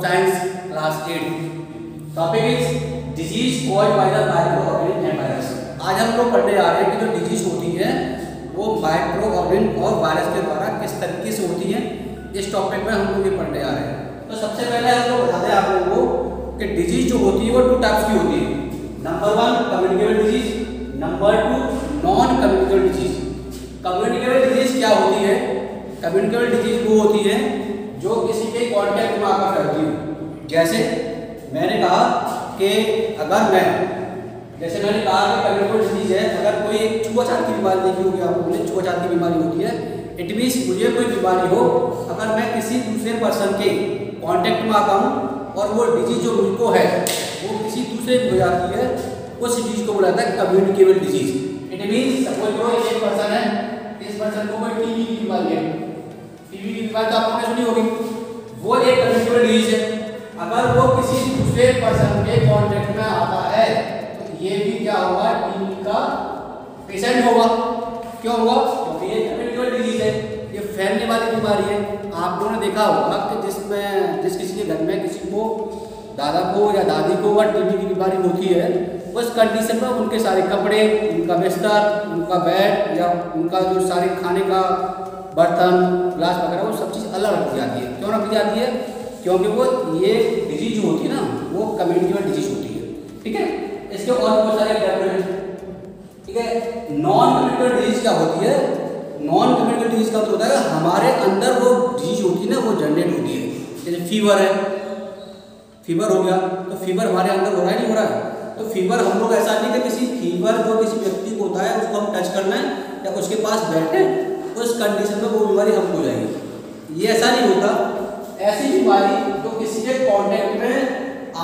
Class eight topic is disease cause by the micro organism and virus आज हम लोग पढ़ने आ रहे हैं कि जो डिज़ीज़ होती है, वो माइक्रो ऑर्गेनिज्म और वायरस के द्वारा किस तरीके से होती है, इस टॉपिक में हम लोग ये पढ़ने आ रहे हैं। तो सबसे पहले हम लोग बता दें आप लोगों को कि डिज़ीज़ जो होती है, वो टू टाइप्स की होती है। Number one communicable disease number two non communicable disease communicable disease क्या होती है? कम्युनिकेबल डिज़ीज़ वो होती है जो किसी के कांटेक्ट में आकर फैलती हूँ। जैसे मैंने कहा कि अगर मैं, जैसे मैंने कहा कि कम्युनिकेबल डिज़ीज़ है, अगर कोई एक छुआछात की बीमारी देखी होगी आपको ने छुआछात की बीमारी होती है इट मीन्स मुझे कोई बीमारी हो, अगर मैं किसी दूसरे पर्सन के कांटेक्ट में आता हूँ और वो डिज़ीज़ जो मुझको है, वो किसी दूसरे को हो जाती है, उस डिज़ीज़ को बोला जाता है communicable disease it means suppose एक पर्सन है, इस पर्सन को कोई टीबी की बीमारी है। टीबी की बीमारी तो आपने सुनी होगी। वो एक कम्युनिकेबल डिज़ीज़ है। अगर वो किसी दूसरे पर्सन के कांटेक्ट में आता है तो ये भी क्या होगा? टीबी का पेशेंट होगा। क्यों होगा? क्योंकि ये कम्युनिकेबल डिज़ीज़ है। ये फैलने वाली बीमारी है। आप लोगों ने देखा होगा कि जिसमें जिस किसी के घर में किसी को दादा को या दादी को अगर टीबी की बीमारी होती है, उस कंडीशन में उनके सारे कपड़े, उनका बिस्तर, उनका बेड या उनका जो सारे खाने का बर्तन, ग्लास वगैरह, वो सब चीज़ अलग रखी जाती है। क्यों रखी जाती है? क्योंकि वो ये डिज़ीज़ जो होती है ना, वो कम्युनिकेबल डिज़ीज़ होती है। ठीक है? इसके और बहुत सारे ठीक है? नॉन कम्युनिकेबल डिज़ीज़ क्या होती है? नॉन कम्युनिकेबल डिज़ीज़ का मतलब होता है, हमारे अंदर वो डिज़ीज़ होती है ना, वो जनरेट होती है। जैसे फीवर है। फीवर हो गया तो फीवर हमारे अंदर हो रहा है, नहीं हो रहा है? तो फीवर हम लोग ऐसा नहीं कि किसी फीवर जो किसी व्यक्ति को होता है, उसको हम टच करना है, या उसके पास बैठे उस कंडीशन में वो बीमारी हमको हो जाएगी। ये ऐसा नहीं होता। ऐसी बीमारी जो किसी के कांटेक्ट में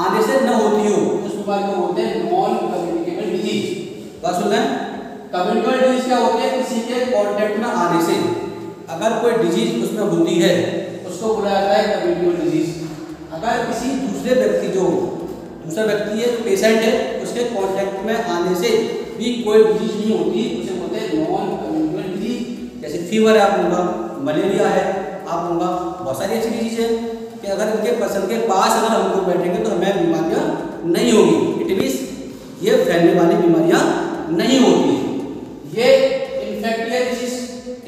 आने से न होती हो, उस बीमारी को बोलते हैं नॉन कम्युनिकेबल डिज़ीज़ बात सुन रहे कम्युनिकेबल डिज़ीज़ क्या होती है? किसी के कांटेक्ट में आने से। अगर कोई डिज़ीज़ उसमें होती है, उसको बोला जाता है कम्युनिकेबल डिज़ीज़ अगर किसी दूसरे व्यक्ति जो, दूसरा व्यक्ति है पेशेंट है, उसके कांटेक्ट में आने से भी कोई डिज़ीज़ नहीं होती उसे बोलते हैं नॉन कम्युनिकेबल डिज़ीज़ जैसे फीवर है, आप लोगों मलेरिया है, आप लोगों बहुत सारी ऐसी डिज़ीज़ है। कि अगर इनके पर्सन के पास अगर हम लोग बैठेंगे तो हमें बीमारियाँ नहीं होगी। इट मीन्स ये फैलने वाली बीमारियाँ नहीं होती ये इन्फेक्टियस डिज़ीज़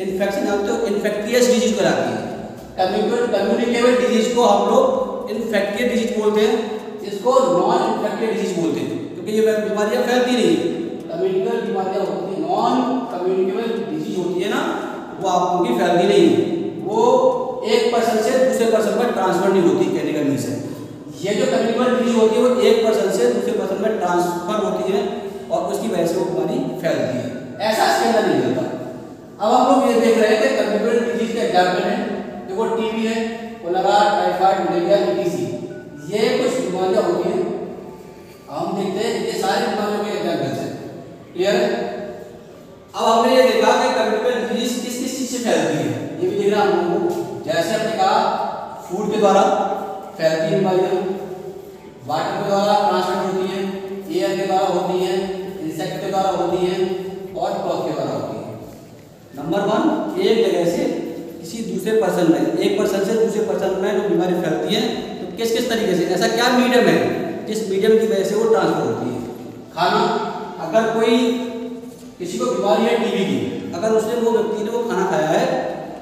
इन्फेक्शन हम तो इन्फेक्टियस डिज़ीज़ कराती है। कम्युनिकेबल डिज़ीज़ को हम लोग इन्फेक्टियस डिज़ीज़ बोलते हैं इसको नॉन इन्फेक्टियस डिज़ीज़ बोलते हैं। क्योंकि ये बीमारियाँ फैलती नहीं है। कम्युनिकेबल बीमारियाँ होती है नॉन कम्युनिकेबल डिज़ीज़ होती है ना। वो आप लोगों की फैलती नहीं है। वो एक पर्सन से दूसरे पर्सन पर ट्रांसफ़र नहीं होती कहने का मीन्स है ये जो कम्युनिकेबल डिज़ीज़ होती है, वो एक पर्सन से दूसरे पर्सन में ट्रांसफ़र होती है और उसकी वजह से वो बीमारी फैलती है। ऐसा इसके नहीं होता। अब हम लोग ये देख रहे हैं कि कम्युनिकेबल डिज़ीज़ के एग्ज़ाम्पल है। देखो टीबी है कोलेरा टाइफाइड मलेरिया ईटीसी ये कुछ बीमारियाँ होती हैं। हम देखते हैं ये सारी बीमारियों के एग्ज़ाम्पल है। क्लियर है अब हमने ये देखा कि कम्युनिकेबल डिज़ीज़ किस किस चीज़ से फैलती है लोगों को। जैसे हमने कहा फ़ूड के द्वारा फैलती है बीमारियाँ वाटर के द्वारा ट्रांसमिट होती है एयर के द्वारा होती है इंसेक्ट के द्वारा होती है और क्लॉथ के द्वारा होती है। नंबर वन एक जगह से किसी दूसरे पर्सन में, एक पर्सन से दूसरे पर्सन में जो बीमारी फैलती है तो किस किस तरीके से? ऐसा क्या मीडियम है जिस मीडियम की वजह से वो ट्रांसफ़र होती है? खाना, अगर कोई किसी को बीमारी है टीबी की, अगर उसने वो व्यक्ति ने वो खाना खाया है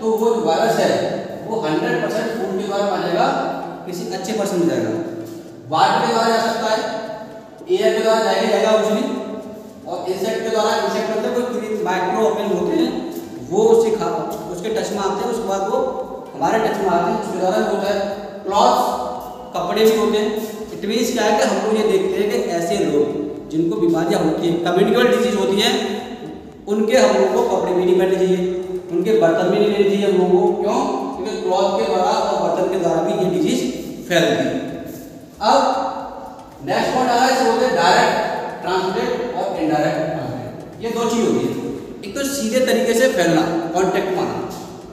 तो वो जो वायरस है वो हंड्रेड परसेंट फ़ूड के द्वारा जाएगा किसी अच्छे पर्सन में। जाएगा वाटर के द्वारा जा सकता है एयर के द्वारा जाएगा जाएगा उसमें, और इंसेक्ट के द्वारा इंसेक्ट मतलब कोई माइक्रो ऑर्गेनिज्म होते हैं, वो उससे खा, उसके टच में आते हैं, उसके बाद वो हमारे टच में आते हैं, उसके द्वारा होता है। क्लॉथ कपड़े भी होते हैं। इट मीन्स क्या है कि हम लोग ये देखते हैं कि ऐसे लोग जिनको बीमारियाँ होती हैं कम्युनिकेबल डिज़ीज़ होती हैं, उनके हम लोग को कपड़े भी नहीं पहनने चाहिए। उनके बर्तन भी नहीं लेने चाहिए हम लोगों को। क्यों? क्योंकि क्लॉथ के द्वारा और बर्तन के द्वारा भी ये डिज़ीज़ फैलती है। अब नेक्स्ट पॉइंट आ रहा है इसे बोलते हैं डायरेक्ट ट्रांसमिटेड और इनडायरेक्ट ट्रांसमिटेड ये दो चीज़ होती है। एक तो सीधे तरीके से फैलना कॉन्टेक्ट में आना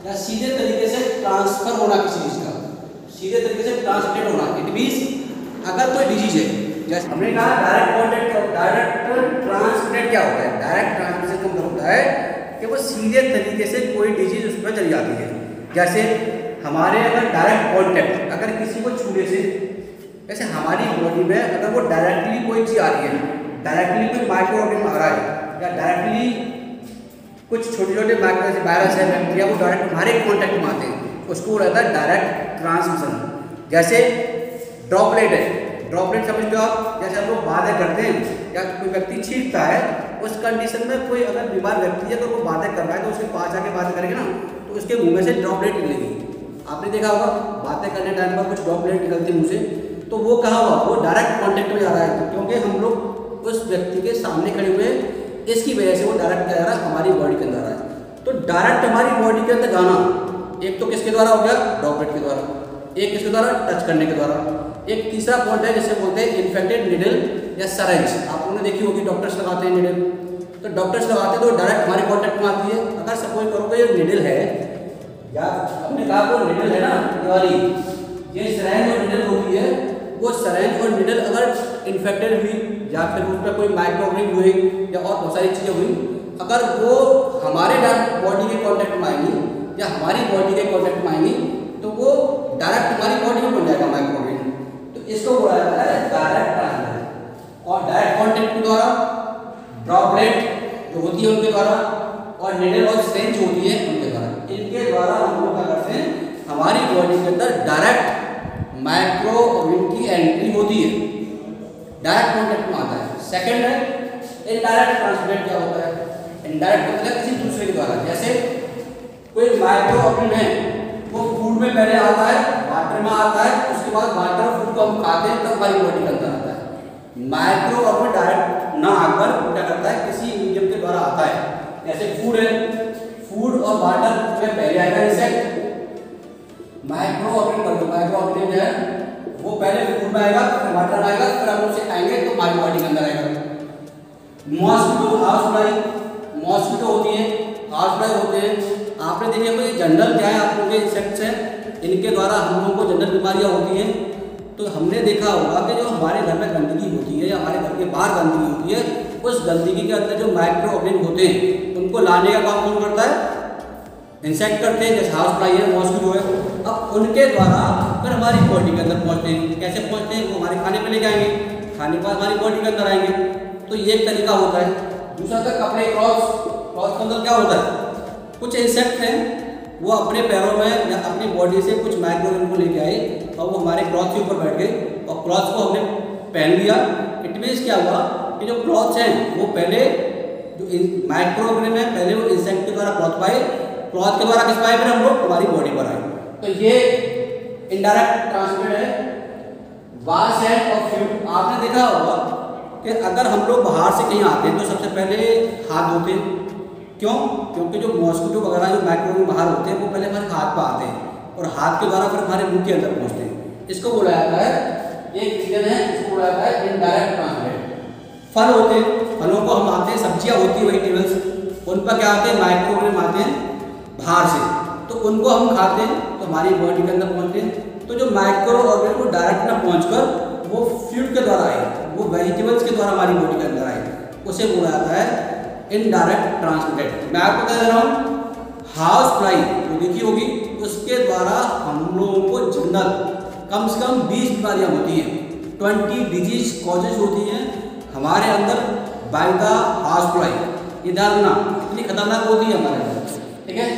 या सीधे तरीके से ट्रांसफ़र होना किसी चीज़ का। सीधे तरीके से ट्रांसमिटेड होना। इट मीन्स अगर कोई डिज़ीज़ है, जैसे हमने कहा डायरेक्ट कॉन्टेक्ट डायरेक्ट ट्रांसमिटेड क्या होता है? डायरेक्ट मतलब होता है? कि वो सीधे तरीके से कोई डिज़ीज़ उसमें चली जाती है। जैसे हमारे अगर डायरेक्ट कॉन्टेक्ट अगर किसी को छूने से, जैसे हमारी बॉडी में अगर वो डायरेक्टली कोई चीज़ आ रही है डायरेक्टली कोई माइक्रो ऑर्गेनिज्म आ रहा है, या डायरेक्टली कुछ छोटे छोटे माइक्रो वायरस है बैक्टीरिया वो डायरेक्ट हमारे कॉन्टैक्ट में आते हैं उसको रहता है डायरेक्ट ट्रांसमिशन जैसे ड्रॉपलेट है ड्रॉपलेट समझते हो आप? जैसे हम लोग बातें करते हैं, या कोई व्यक्ति छींकता है उस कंडीशन में कोई अगर बीमार व्यक्ति है अगर वो बातें कर रहा है तो उसके पास जाके बातें करेंगे ना तो उसके मुँह में से ड्रॉपलेट निकलेगी। आपने देखा होगा, बातें करने टाइम पर कुछ ड्रॉपलेट निकलती से तो वो कहा हुआ, वो डायरेक्ट कॉन्टेक्ट में जा रहा है क्योंकि हम लोग उस व्यक्ति के सामने खड़े हुए इसकी वजह से वो डायरेक्ट जा रहा है, हमारी बॉडी के अंदर आ रहा है। तो डायरेक्ट हमारी बॉडी के अंदर जाना एक तो किसके द्वारा हो गया? ड्रॉपलेट के द्वारा। एक किसके द्वारा? टच करने के द्वारा। एक तीसरा पॉइंट है जिसे बोलते हैं इन्फेक्टेड निडल या सरेंज आप लोगों ने देखी होगी डॉक्टर्स लगाते हैं निडल तो डॉक्टर्स लगाते हैं तो डायरेक्ट हमारे कॉन्टेक्ट में आती है। अगर सपोज़ करोगे, ये निडल है। या हमने कहा वो निडल है ना वाली ये सरेंज और निडल होती है। वो सरेंज और निडल अगर इन्फेक्टेड हुई, या फिर उस पर कोई माइक्रोग्रिप हुई, या और बहुत सारी चीज़ें हुई, अगर वो हमारे बॉडी के कॉन्टेक्ट में आएँगी, या हमारी बॉडी के कॉन्टेक्ट में आएँगी तो वो डायरेक्ट हमारी बॉडी में बन जाएगा माइक्रोग्रेन तो इसको बोला जाता है डायरेक्ट ट्रांसमिट और डायरेक्ट कॉन्टेक्ट के द्वारा ड्रॉपलेट जो होती है उनके द्वारा और निडल और स्ट्रेंच होती है उनके द्वारा। इनके द्वारा हम लोग क्या करते हैं? हमारी बॉडी के अंदर डायरेक्ट माइक्रोग्रेन की एंट्री होती है। डायरेक्ट कॉन्टेक्ट में आता है। सेकेंड है इनडायरेक्ट ट्रांसमिट क्या होता है? इनडायरेक्ट मतलब किसी दूसरे के द्वारा। जैसे कोई माइक्रो ऑर्गन है में पहले आता है वाटर में आता है, उसके बाद वाटर फ़ूड को हम खाते हैं, तब हमारी बॉडी के अंदर आता है। माइक्रो ऑर्गन डायरेक्ट ना आकर क्या करता है, किसी मीडियम के द्वारा आता है। जैसे फ़ूड है फ़ूड और वाटर में पहले आएगा insect micro organ micro organ जो है, वो पहले फ़ूड में आएगा, फिर वाटर आएगा, फिर हम उसे खाएँगे तो हमारी बॉडी के अंदर आएगा मॉस्किटो हाउस फ्लाई मॉस्किटो होती है हाउस फ्लाई होते हैं। आपने देखे कोई जनरल क्या है आप इंसेक्ट्स हैं। इनके द्वारा हम लोगों को जनरल बीमारियाँ होती हैं। तो हमने देखा होगा कि जो हमारे घर में गंदगी होती है या हमारे घर के बाहर गंदगी होती है, उस गंदगी के अंदर जो माइक्रो ऑर्गेनिज्म होते हैं, उनको लाने का काम कौन करता है? इंसेक्ट करते हैं, जैसे हाउस फ्लाई है मॉस्किटो है। अब उनके द्वारा फिर हमारी बॉडी के अंदर पहुँचते हैं, कैसे पहुँचते हैं, वो हमारे खाने पर लेके आएँगे। खाने के बाद हमारी बॉडी के अंदर आएँगे। तो ये एक तरीका होता है। दूसरा था कपड़े क्रॉस क्रॉस के अंदर क्या होता है? कुछ इंसेक्ट हैं, वो अपने पैरों में या अपनी बॉडी से कुछ माइक्रोवेव को लेके आए और वो हमारे क्लॉथ के ऊपर बैठ गए और क्लॉथ को हमने पहन लिया। इट मीन्स क्या हुआ कि जो क्लॉथ हैं, वो पहले जो माइक्रोग्रेम है, पहले वो इंसेक्ट के द्वारा क्लॉथ पाए। क्लॉथ के द्वारा किस पाए? फिर हम लोग हमारी बॉडी पर आए। तो ये इनडायरेक्ट ट्रांसमिट है। वास एंड और फ्यूट आपने देखा होगा कि अगर हम लोग बाहर से कहीं आते हैं तो सबसे पहले हाथ धोते हैं। क्यों? क्योंकि जो मॉस्किटो वगैरह जो माइक्रोवेव बाहर होते हैं, वो पहले हमारे हाथ पर आते हैं और हाथ के द्वारा फिर हमारे मुँह के अंदर पहुँचते हैं। इसको बोला जाता है एक रीजन है, इसको बोला जाता है इनडायरेक्ट ट्रांसमिट फल होते हैं, फलों को हम आते हैं, सब्ज़ियाँ होती है वेजिटेबल्स उन पर क्या आते हैं माइक्रोवेव आते हैं बाहर से। तो उनको हम खाते हैं तो हमारी बॉडी के अंदर पहुँचते हैं। तो जो माइक्रो ऑर्गेन वो डायरेक्ट ना पहुँच कर वो फ्यूड के द्वारा आए, वो वेजिटेबल्स के द्वारा हमारी बॉडी के अंदर आए। उसे बोला जाता है इनडायरेक्ट ट्रांसमिटेड मैं आपको कह रहा हूँ हाउस फ्लाई जो देखी होगी, उसके द्वारा हम लोगों को जनरल कम से कम 20 बीमारियाँ होती हैं। 20 डिज़ीज़ कॉजेज होती हैं हमारे अंदर बाय द हाउस फ्लाई ये डालना इतनी खतरनाक होती है हमारे अंदर। ठीक है?